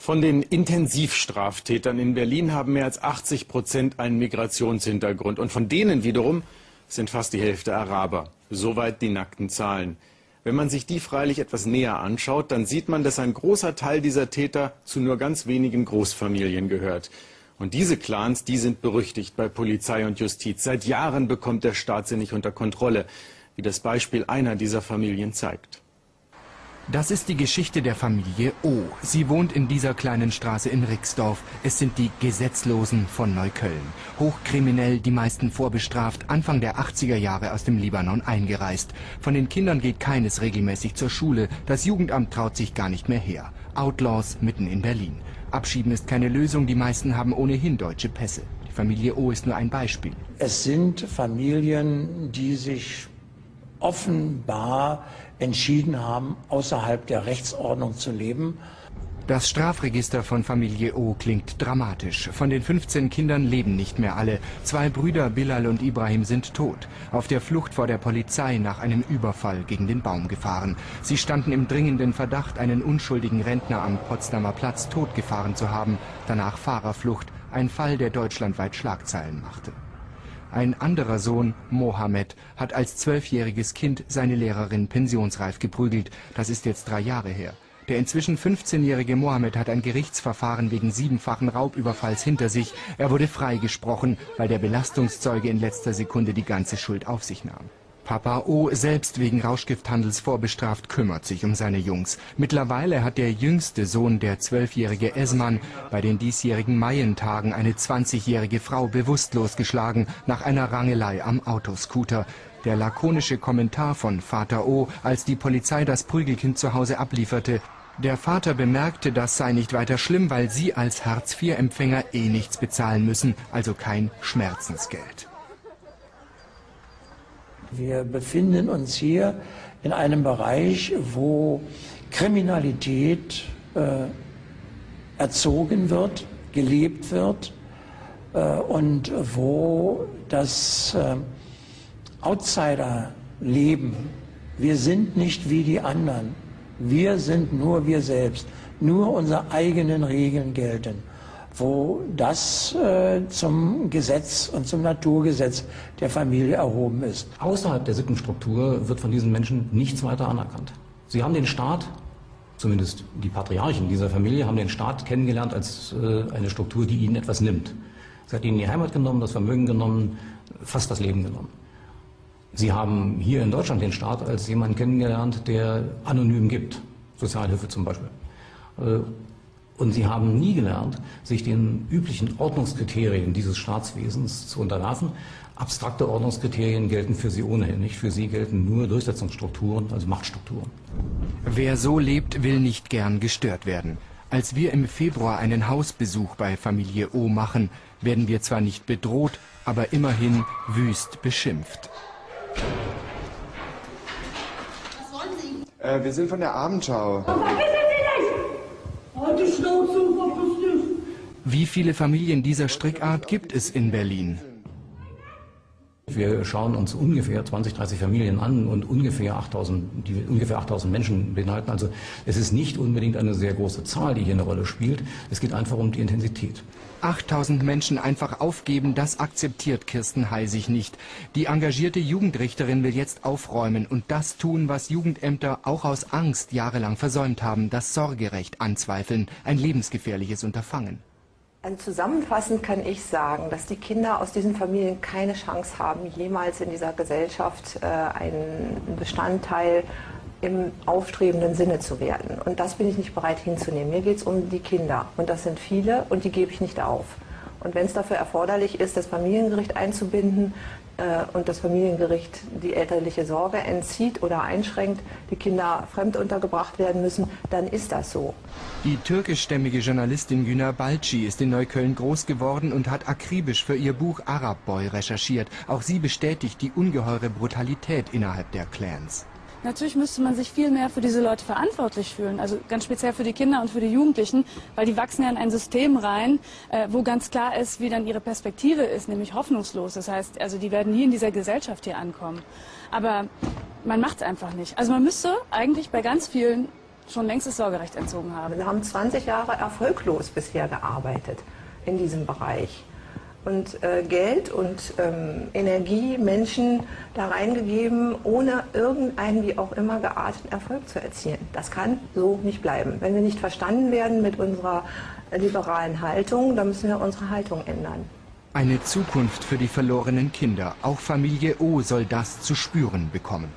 Von den Intensivstraftätern in Berlin haben mehr als 80 Prozent einen Migrationshintergrund. Und von denen wiederum sind fast die Hälfte Araber. Soweit die nackten Zahlen. Wenn man sich die freilich etwas näher anschaut, dann sieht man, dass ein großer Teil dieser Täter zu nur ganz wenigen Großfamilien gehört. Und diese Clans, die sind berüchtigt bei Polizei und Justiz. Seit Jahren bekommt der Staat sie nicht unter Kontrolle, wie das Beispiel einer dieser Familien zeigt. Das ist die Geschichte der Familie O. Sie wohnt in dieser kleinen Straße in Rixdorf. Es sind die Gesetzlosen von Neukölln. Hochkriminell, die meisten vorbestraft, Anfang der 80er Jahre aus dem Libanon eingereist. Von den Kindern geht keines regelmäßig zur Schule. Das Jugendamt traut sich gar nicht mehr her. Outlaws mitten in Berlin. Abschieben ist keine Lösung, die meisten haben ohnehin deutsche Pässe. Die Familie O ist nur ein Beispiel. Es sind Familien, die sich offenbar entschieden haben, außerhalb der Rechtsordnung zu leben. Das Strafregister von Familie O klingt dramatisch. Von den 15 Kindern leben nicht mehr alle. Zwei Brüder, Bilal und Ibrahim, sind tot. Auf der Flucht vor der Polizei nach einem Überfall gegen den Baum gefahren. Sie standen im dringenden Verdacht, einen unschuldigen Rentner am Potsdamer Platz totgefahren zu haben. Danach Fahrerflucht. Ein Fall, der deutschlandweit Schlagzeilen machte. Ein anderer Sohn, Mohammed, hat als zwölfjähriges Kind seine Lehrerin pensionsreif geprügelt. Das ist jetzt drei Jahre her. Der inzwischen 15-jährige Mohammed hat ein Gerichtsverfahren wegen siebenfachen Raubüberfalls hinter sich. Er wurde freigesprochen, weil der Belastungszeuge in letzter Sekunde die ganze Schuld auf sich nahm. Papa O, selbst wegen Rauschgifthandels vorbestraft, kümmert sich um seine Jungs. Mittlerweile hat der jüngste Sohn, der zwölfjährige Esman, bei den diesjährigen Maientagen eine 20-jährige Frau bewusstlos geschlagen nach einer Rangelei am Autoscooter. Der lakonische Kommentar von Vater O, als die Polizei das Prügelkind zu Hause ablieferte. Der Vater bemerkte, das sei nicht weiter schlimm, weil sie als Hartz-IV-Empfänger eh nichts bezahlen müssen, also kein Schmerzensgeld. Wir befinden uns hier in einem Bereich, wo Kriminalität äh, erzogen wird, gelebt wird äh, und wo das äh, Outsider-Leben, wir sind nicht wie die anderen, wir sind nur wir selbst, nur unsere eigenen Regeln gelten wo das äh, zum Gesetz und zum Naturgesetz der Familie erhoben ist. Außerhalb der Sippenstruktur wird von diesen Menschen nichts weiter anerkannt. Sie haben den Staat, zumindest die Patriarchen dieser Familie, haben den Staat kennengelernt als äh, eine Struktur, die ihnen etwas nimmt. Sie hat ihnen die Heimat genommen, das Vermögen genommen, fast das Leben genommen. Sie haben hier in Deutschland den Staat als jemanden kennengelernt, der anonym gibt, Sozialhilfe zum Beispiel. Und sie haben nie gelernt, sich den üblichen Ordnungskriterien dieses Staatswesens zu unterwerfen. Abstrakte Ordnungskriterien gelten für sie ohnehin nicht. Für sie gelten nur Durchsetzungsstrukturen, also Machtstrukturen. Wer so lebt, will nicht gern gestört werden. Als wir im Februar einen Hausbesuch bei Familie O machen, werden wir zwar nicht bedroht, aber immerhin wüst beschimpft. Was wollen Sie? Äh, wir sind von der Abendschau. Oh, wie viele Familien dieser Strickart gibt es in Berlin? Wir schauen uns ungefähr 20, 30 Familien an und ungefähr 8000, die ungefähr 8000 Menschen beinhalten. Also es ist nicht unbedingt eine sehr große Zahl, die hier eine Rolle spielt. Es geht einfach um die Intensität. 8000 Menschen einfach aufgeben, das akzeptiert Kirsten Heisig nicht. Die engagierte Jugendrichterin will jetzt aufräumen und das tun, was Jugendämter auch aus Angst jahrelang versäumt haben, das Sorgerecht anzweifeln, ein lebensgefährliches Unterfangen. Also zusammenfassend kann ich sagen, dass die Kinder aus diesen Familien keine Chance haben, jemals in dieser Gesellschaft äh, ein Bestandteil im aufstrebenden Sinne zu werden. Und das bin ich nicht bereit hinzunehmen. Mir geht es um die Kinder. Und das sind viele und die gebe ich nicht auf. Und wenn es dafür erforderlich ist, das Familiengericht einzubinden äh, und das Familiengericht die elterliche Sorge entzieht oder einschränkt, die Kinder fremd untergebracht werden müssen, dann ist das so. Die türkischstämmige Journalistin Güner Balci ist in Neukölln groß geworden und hat akribisch für ihr Buch Arab Boy recherchiert. Auch sie bestätigt die ungeheure Brutalität innerhalb der Clans. Natürlich müsste man sich viel mehr für diese Leute verantwortlich fühlen, also ganz speziell für die Kinder und für die Jugendlichen, weil die wachsen ja in ein System rein, äh, wo ganz klar ist, wie dann ihre Perspektive ist, nämlich hoffnungslos. Das heißt, also die werden nie in dieser Gesellschaft hier ankommen. Aber man macht es einfach nicht. Also man müsste eigentlich bei ganz vielen schon längst das Sorgerecht entzogen haben. Wir haben 20 Jahre erfolglos bisher gearbeitet in diesem Bereich und äh, Geld und ähm, Energie, Menschen da reingegeben, ohne irgendeinen wie auch immer gearteten Erfolg zu erzielen. Das kann so nicht bleiben. Wenn wir nicht verstanden werden mit unserer liberalen Haltung, dann müssen wir unsere Haltung ändern. Eine Zukunft für die verlorenen Kinder. Auch Familie O soll das zu spüren bekommen.